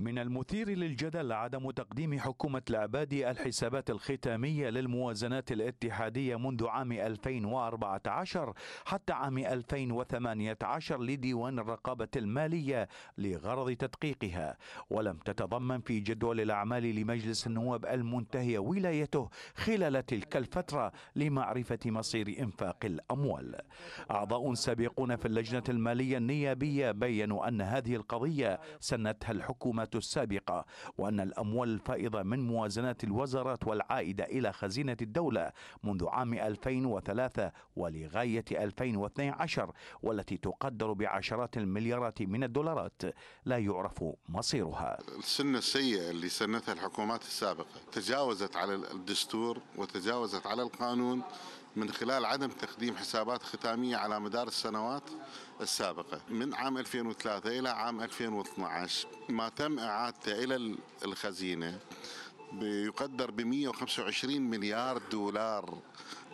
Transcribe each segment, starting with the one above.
من المثير للجدل عدم تقديم حكومة العباد الحسابات الختامية للموازنات الاتحادية منذ عام 2014 حتى عام 2018 لديوان الرقابة المالية لغرض تدقيقها. ولم تتضمن في جدول الأعمال لمجلس النواب المنتهي ولايته خلال تلك الفترة لمعرفة مصير إنفاق الأموال. أعضاء سابقون في اللجنة المالية النيابية بينوا أن هذه القضية سنتها الحكومة السابقة وأن الأموال الفائضة من موازنات الوزارات والعائدة إلى خزينة الدولة منذ عام 2003 ولغاية 2012 والتي تقدر بعشرات المليارات من الدولارات. لا يعرف مصيرها. السنة السيئة اللي سنتها الحكومات السابقة تجاوزت على الدستور وتجاوزت على القانون من خلال عدم تقديم حسابات ختامية على مدار السنوات السابقة من عام 2003 إلى عام 2012 ما تم إعادته إلى الخزينة بيقدر ب 125 مليار دولار.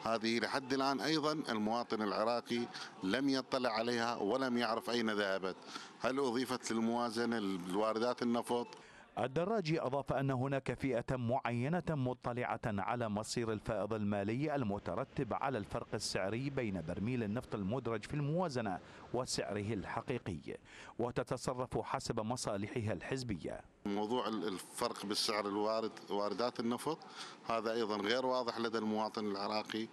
هذه لحد الآن أيضا المواطن العراقي لم يطلع عليها ولم يعرف أين ذهبت. هل أضيفت للموازنة الواردات النفط؟ الدراجي أضاف أن هناك فئة معينة مطلعة على مصير الفائض المالي المترتب على الفرق السعري بين برميل النفط المدرج في الموازنة وسعره الحقيقي وتتصرف حسب مصالحها الحزبية. موضوع الفرق بالسعر الوارد واردات النفط هذا أيضا غير واضح لدى المواطن العراقي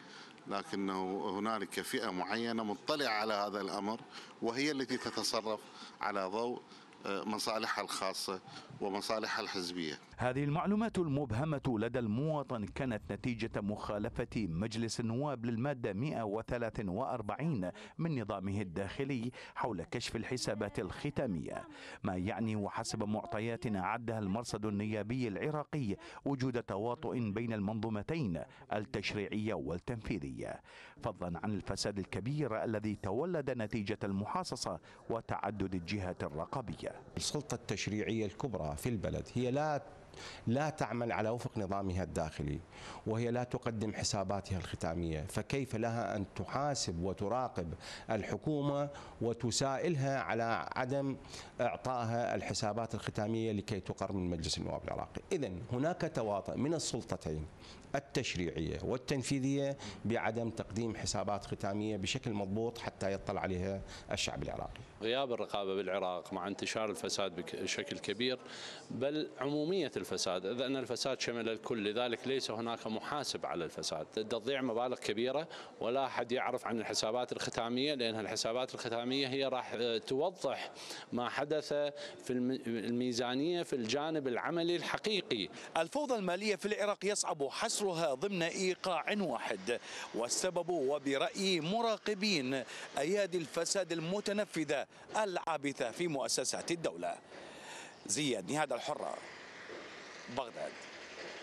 لكنه هنالك فئة معينة مطلعة على هذا الأمر وهي التي تتصرف على ضوء مصالحها الخاصة ومصالحها الحزبية. هذه المعلومات المبهمة لدى المواطن كانت نتيجة مخالفة مجلس النواب للمادة 143 من نظامه الداخلي حول كشف الحسابات الختامية ما يعني وحسب معطيات أعدها المرصد النيابي العراقي وجود تواطؤ بين المنظومتين التشريعية والتنفيذية. فضلا عن الفساد الكبير الذي تولد نتيجة المحاصصة وتعدد الجهات الرقابية. السلطة التشريعية الكبرى في البلد هي لا لا تعمل على وفق نظامها الداخلي وهي لا تقدم حساباتها الختامية، فكيف لها أن تحاسب وتراقب الحكومة وتسائلها على عدم اعطائها الحسابات الختامية لكي تقر من مجلس النواب العراقي، اذا هناك تواطؤ من السلطتين التشريعية والتنفيذية بعدم تقديم حسابات ختامية بشكل مضبوط حتى يطلع عليها الشعب العراقي. غياب الرقابة بالعراق مع انتشار الفساد بشكل كبير بل عمومية الفساد إذا أن الفساد شمل الكل لذلك ليس هناك محاسب على الفساد. تضيع مبالغ كبيرة ولا أحد يعرف عن الحسابات الختامية لأن الحسابات الختامية هي راح توضح ما حدث في الميزانية في الجانب العملي الحقيقي. الفوضى المالية في العراق يصعب حصرها ضمن إيقاع واحد والسبب وبرأي مراقبين أيادي الفساد المتنفذة العابثة في مؤسسات الدولة. زياد نهاد الحرة بغداد.